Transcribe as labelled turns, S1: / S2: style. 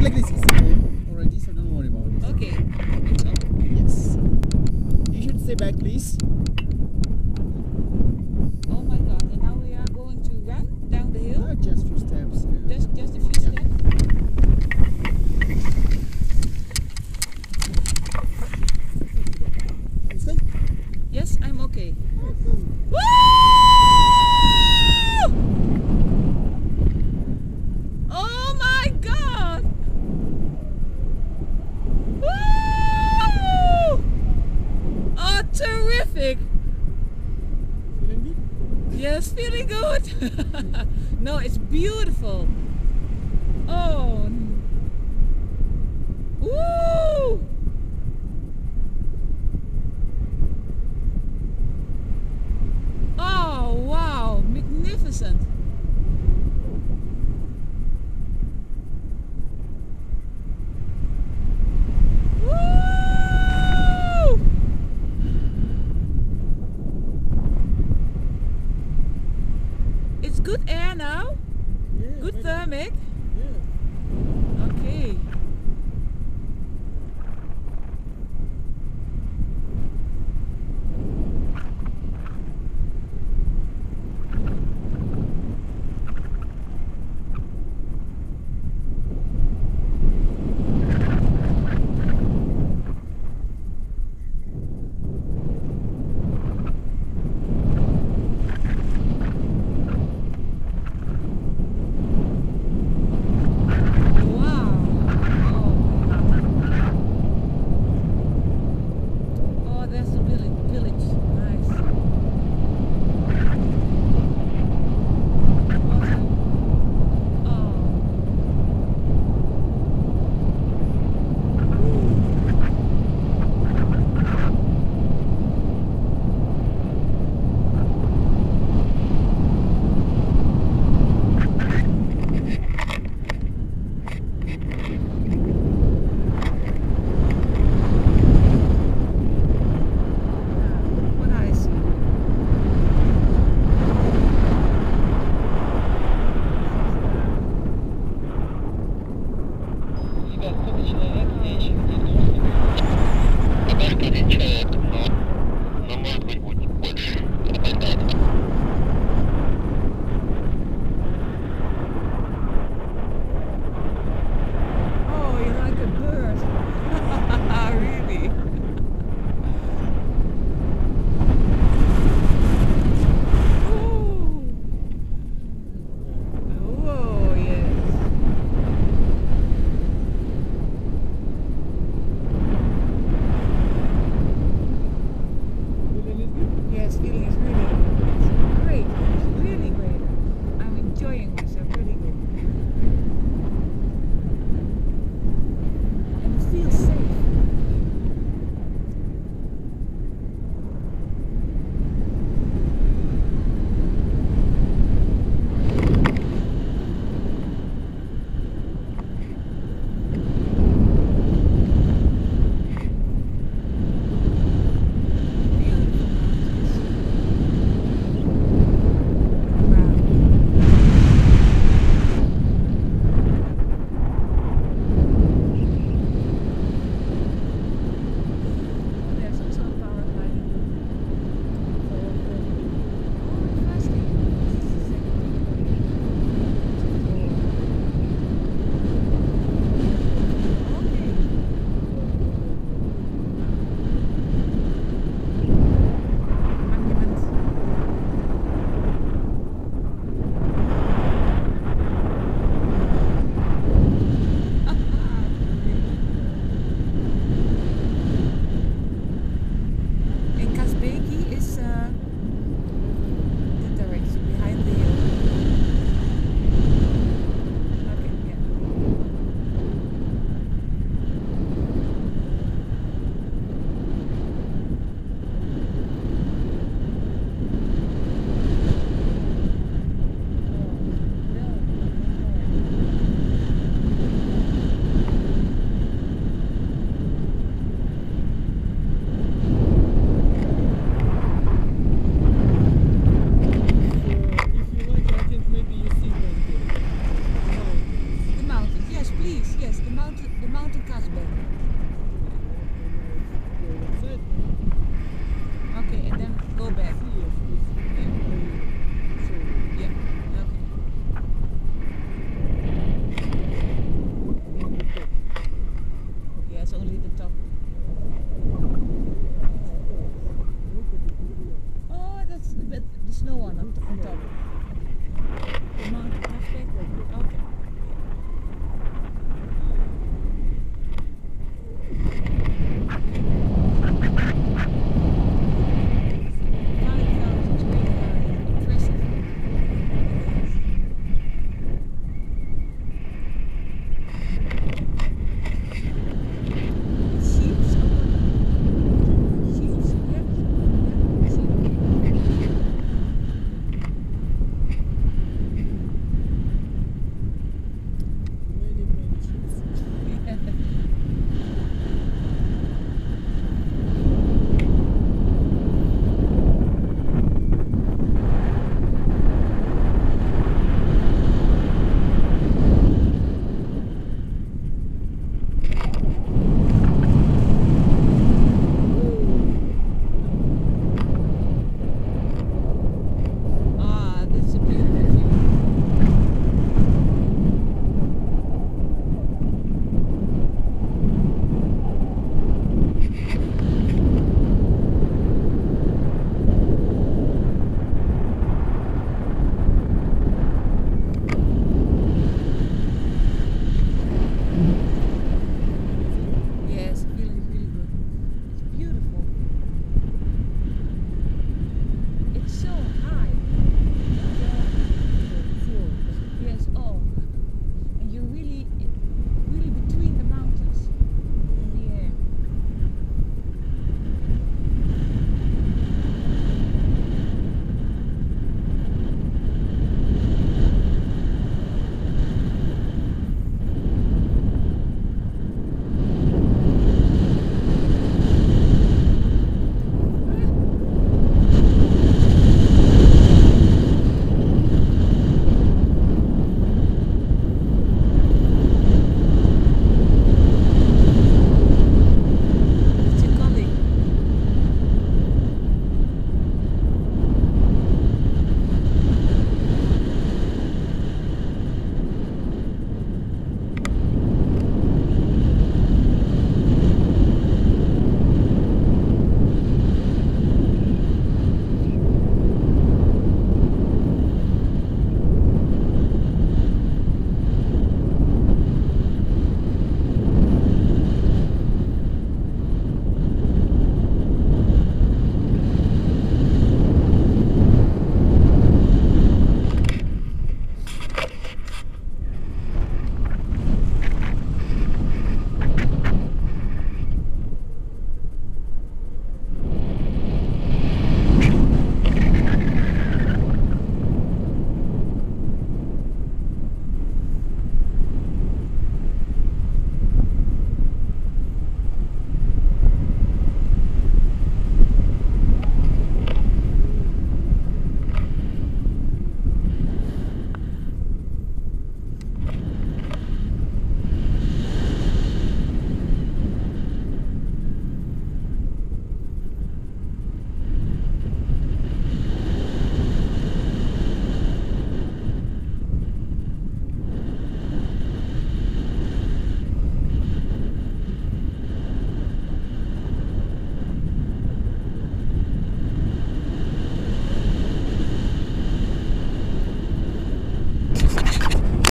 S1: something like this is already, so don't worry about it.
S2: Okay.
S1: Yes. You should stay back, please.
S2: Yes,
S1: feeling good.
S2: no, it's beautiful. Oh. Woo! Oh, wow. Magnificent. good air now.
S1: Yeah,
S2: good thermic.